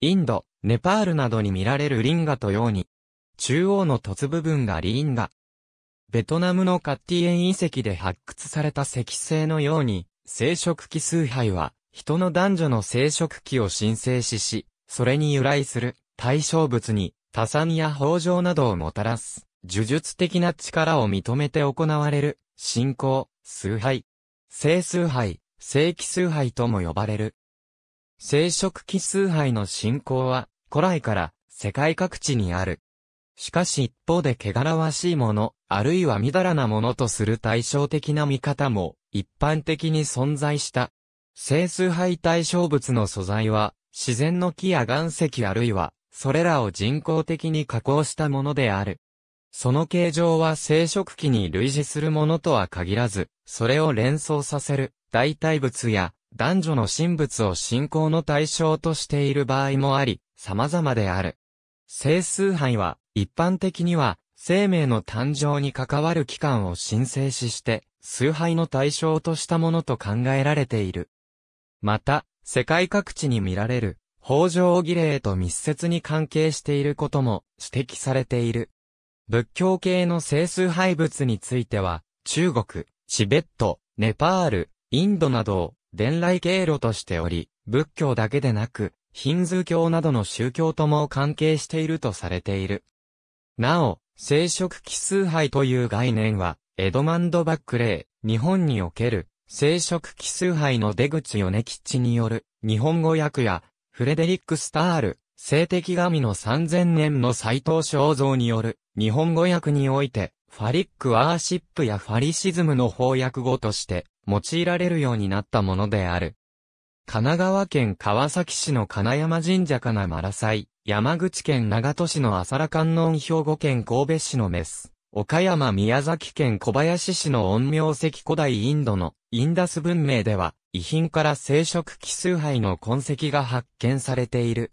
インド、ネパールなどに見られるリンガとように、中央の凸部分がリンガ。ベトナムのカッティエン遺跡で発掘された石製のように、生殖器崇拝は、人の男女の生殖器を神聖視し、それに由来する対象物に多産や豊穣などをもたらす、呪術的な力を認めて行われる、信仰、崇拝。聖崇拝、聖気崇拝とも呼ばれる。生殖器崇拝の信仰は、古来から世界各地にある。しかし一方で汚らわしいもの、あるいはみだらなものとする対照的な見方も一般的に存在した。整数配対象物の素材は自然の木や岩石あるいはそれらを人工的に加工したものである。その形状は生殖器に類似するものとは限らず、それを連想させる代替物や男女の神仏を信仰の対象としている場合もあり、様々である。整数杯は一般的には、生命の誕生に関わる期間を申請しして、崇拝の対象としたものと考えられている。また、世界各地に見られる、法上儀礼と密接に関係していることも指摘されている。仏教系の聖崇拝仏については、中国、チベット、ネパール、インドなどを伝来経路としており、仏教だけでなく、ヒンズー教などの宗教とも関係しているとされている。なお、生殖奇数杯という概念は、エドマンド・バックレー、日本における、生殖奇数杯の出口米吉による、日本語訳や、フレデリック・スタール、性的神の3000年の斎藤正像による、日本語訳において、ファリック・ワーシップやファリシズムの翻訳語として、用いられるようになったものである。神奈川県川崎市の金山神社金マラサイ、山口県長門市の浅良観音兵庫県神戸市のメス、岡山宮崎県小林市の陰陽石古代インドのインダス文明では、遺品から生殖奇数杯の痕跡が発見されている。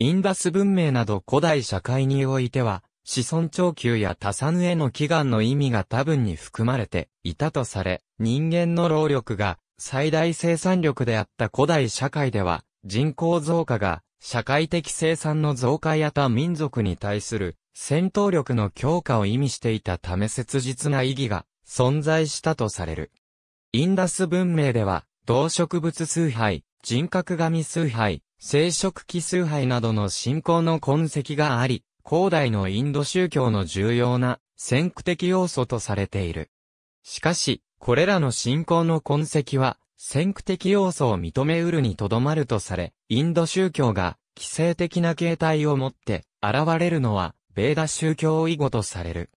インダス文明など古代社会においては、子孫長久や多産への祈願の意味が多分に含まれていたとされ、人間の労力が最大生産力であった古代社会では、人口増加が社会的生産の増加や他民族に対する戦闘力の強化を意味していたため切実な意義が存在したとされる。インダス文明では、動植物崇拝、人格神崇拝、生殖器崇拝などの信仰の痕跡があり、古代のインド宗教の重要な先駆的要素とされている。しかし、これらの信仰の痕跡は、先駆的要素を認めうるにとどまるとされ、インド宗教が、規制的な形態をもって、現れるのは、ベーダ宗教以後とされる。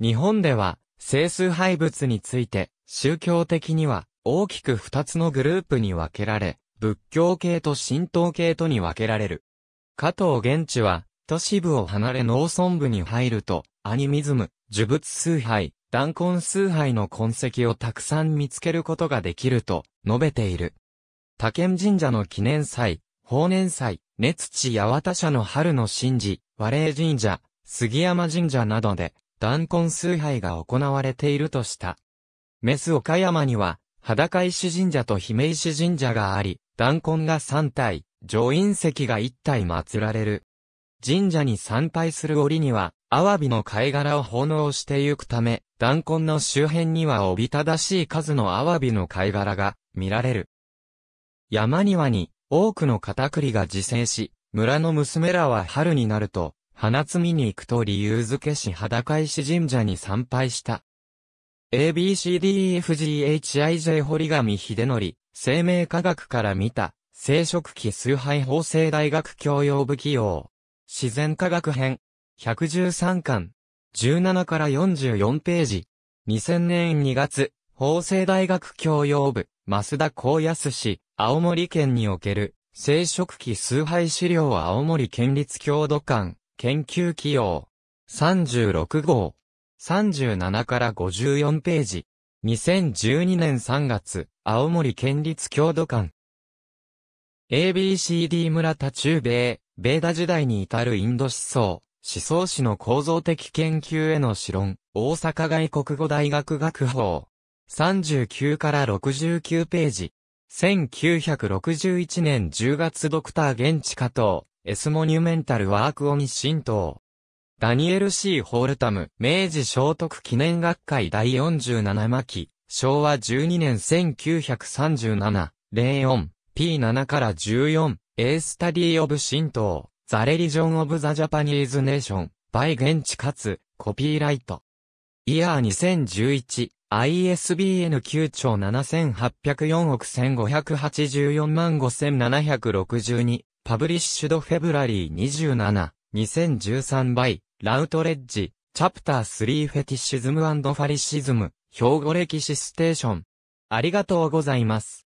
日本では、整数廃物について、宗教的には、大きく二つのグループに分けられ、仏教系と神道系とに分けられる。加藤玄地は、都市部を離れ農村部に入ると、アニミズム、呪物崇拝、弾痕崇拝の痕跡をたくさん見つけることができると述べている。他県神社の記念祭、法年祭、熱地八幡社の春の神事、和霊神社、杉山神社などで弾痕崇拝が行われているとした。メス岡山には、裸石神社と姫石神社があり、弾痕が3体、上院石が1体祀られる。神社に参拝する折には、アワビの貝殻を奉納してゆくため、弾痕の周辺にはおびただしい数のアワビの貝殻が見られる。山庭に多くの片栗が自生し、村の娘らは春になると、花摘みに行くと理由付けし裸石神社に参拝した。ABCDEFGHIJ 堀上秀則、生命科学から見た、生殖器崇拝法政大学教養部起用。自然科学編。113巻。17から44ページ。2000年2月、法政大学教養部、増田光康氏、青森県における、生殖器崇拝資料青森県立郷土館、研究起用。36号。37から54ページ。2012年3月、青森県立郷土館。ABCD 村田中米、米ダ時代に至るインド思想。思想史の構造的研究への史論、大阪外国語大学学法。39から69ページ。1961年10月ドクター現地加藤、S モニュメンタルワークオン神道。ダニエル C. ホールタム、明治聖徳記念学会第47巻、昭和12年1937、04、P7 から14、A Study of 神道、The Religion of the Japanese Nation、by 現地かつ、コピーライト。イヤー2011、ISBN 9兆7804億1584万5762パブリッシュドフェブラリー27、2013倍、ラウトレッジ、チャプター3フェティシズムファリシズム、兵庫歴史ステーション。ありがとうございます。